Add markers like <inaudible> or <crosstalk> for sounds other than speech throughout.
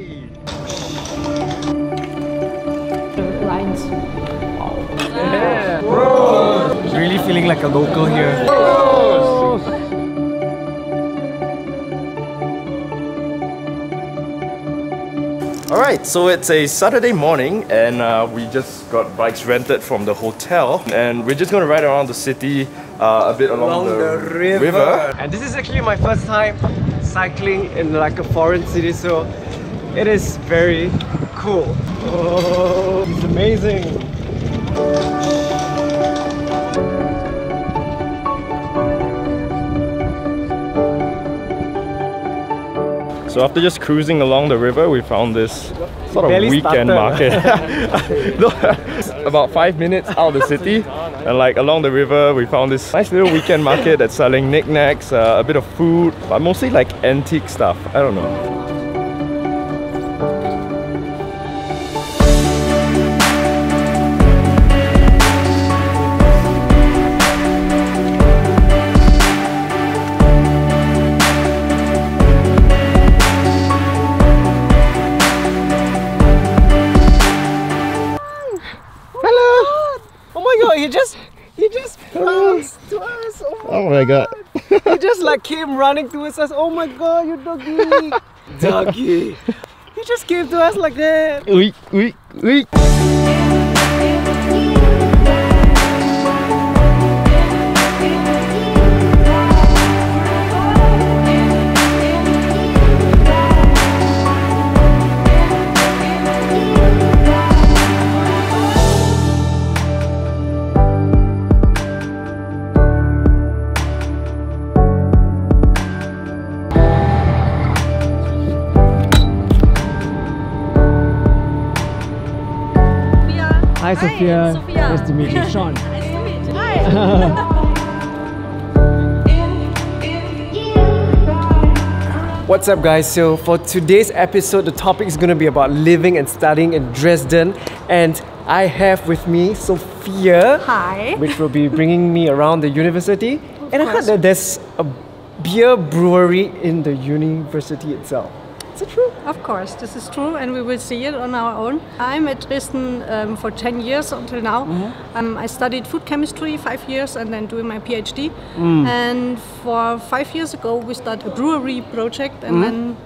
Hey! lines. Yeah! Really feeling like a local here. Alright, so it's a Saturday morning and uh, we just got bikes rented from the hotel and we're just gonna ride around the city uh, a bit along, Along the river. And this is actually my first time cycling in like a foreign city, so it is very cool. Oh, it's amazing. So after just cruising along the river, we found this sort of Barely weekend market. <laughs> <laughs> About five minutes out of the city, and like along the river, we found this nice little weekend market that's selling knickknacks, uh, a bit of food, but mostly like antique stuff. I don't know. God, he just he just bounced to us. Oh my, Oh my god. he just like came running towards us. Oh my god, you doggy! <laughs> doggy! He just came to us like that. Week, week, week. Hi, Sophia. Sophia. Nice to meet you, <laughs> Sean. Nice to meet you. Hi. What's up, guys? So, for today's episode, the topic is going to be about living and studying in Dresden. And I have with me Sophia, Hi. which will be bringing me around the university. and I heard that there's a beer brewery in the university itself. Is it true? Of course, this is true, and we will see it on our own. I'm at Dresden um, for 10 years until now. Um, I studied food chemistry five years and then doing my PhD. And for five years ago, we started a brewery project, and then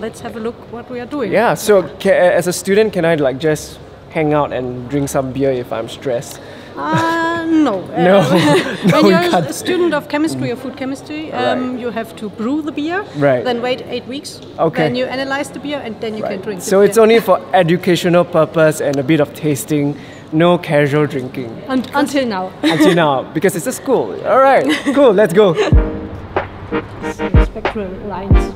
let's have a look what we are doing. Yeah, so ca- as a student, can I like just hang out and drink some beer if I'm stressed? Uh, no. No. Uh, <laughs> No, <laughs> when you're a student of chemistry or food chemistry, um, Right. you have to brew the beer, Right. then wait eight weeks, Okay. then you analyze the beer, and then you can drink. So it's beer. only for educational purpose and a bit of tasting, no casual drinking. Un- until now. Until now, <laughs> because it's a school. All right, cool, let's go. spectral lines.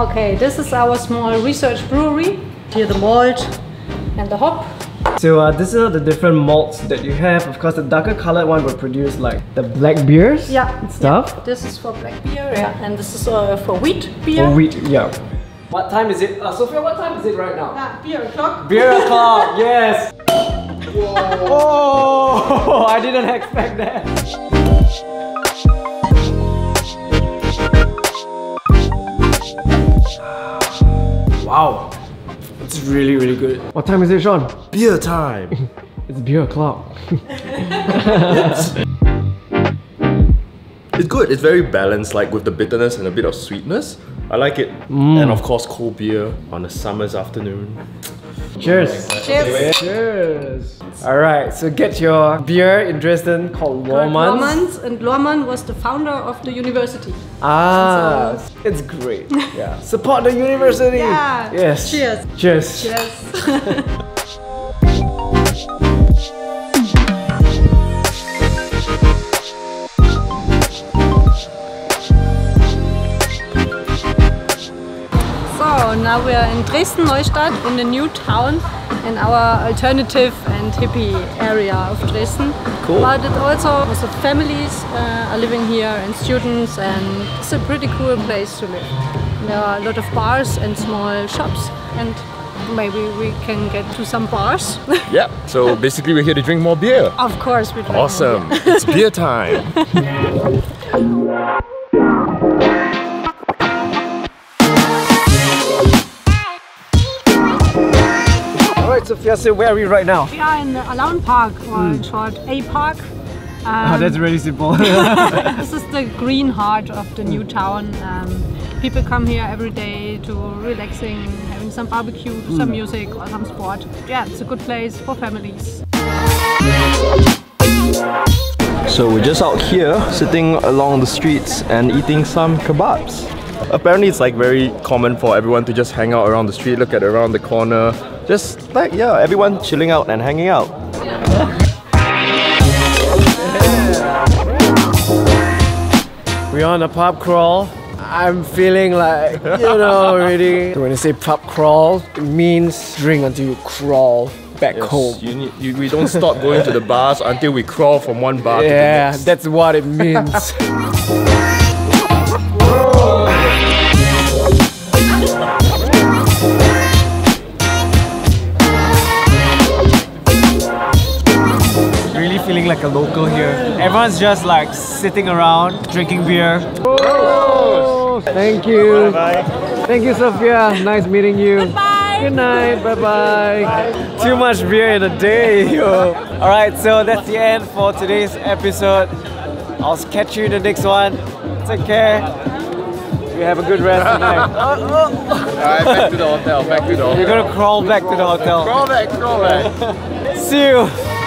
Okay, this is our small research brewery. Here the malt and the hop. So uh, this are the different malts that you have. Of course, the darker colored one will produce like the black beers Yeah. stuff. yeah. This is for black beer, yeah, and this is uh, for wheat beer. Or wheat, yeah. What time is it? Uh, Sophia, what time is it right now? Ah, beer o'clock. Beer o'clock, <laughs> yes. Whoa! <laughs> I didn't expect that. Wow, it's really really good. What time is it, Sean? Beer time! <laughs> It's beer o'clock. <laughs> It's good. It's very balanced, like with the bitterness and a bit of sweetness. I like it. Mm. And of course, cold beer on a summer's afternoon. Cheers. Cheers. Cheers. All right, so get your beer in Dresden called Lohrmanns. Lohrmanns, and Lohrmann was the founder of the university. Ah, it's great. <laughs> Yeah, support the university. Yeah. Yes. Cheers. Cheers. Yes. <laughs> now we are in Dresden Neustadt in the new town in our alternative and hippie area of Dresden. Cool. But it also also families uh, are living here and students and it's a pretty cool place to live. There are a lot of bars and small shops and maybe we can get to some bars. <laughs> Yeah. So basically, we're here to drink more beer. of course, we drink more Awesome. beer. it's beer time. <laughs> Sophia, so where are we right now? We are in the Alaun Park, or hmm. in short, A Park. Oh, that's um, really simple. <laughs> This is the green heart of the new town. Um, people come here every day to relaxing, having some barbecue, do some hmm. music or some sport. Yeah, it's a good place for families. So we're just out here, sitting along the streets and eating some kebabs. Apparently, it's like very common for everyone to just hang out around the street, look at around the corner, just like yeah, everyone chilling out and hanging out. <laughs> We're on a pub crawl. I'm feeling like, you know, <laughs> already. When you say pub crawl, it means drink until you crawl back home. You need, you, we don't stop going to the bars until we crawl from one bar to the next. Yeah, that's what it means. <laughs> feeling like a local here. Everyone's just like sitting around, drinking beer. Oh, thank you. Bye. Thank you, Sophia. Nice meeting you. Bye. Good night. Bye bye. Too much beer in a day, yo. All right, so that's the end for today's episode. I'll catch you in the next one. Take care. You have a good rest tonight. <laughs> Alright, back to the hotel. Back to the hotel. You're gonna crawl back to the hotel. Crawl back, crawl back. <laughs> See you.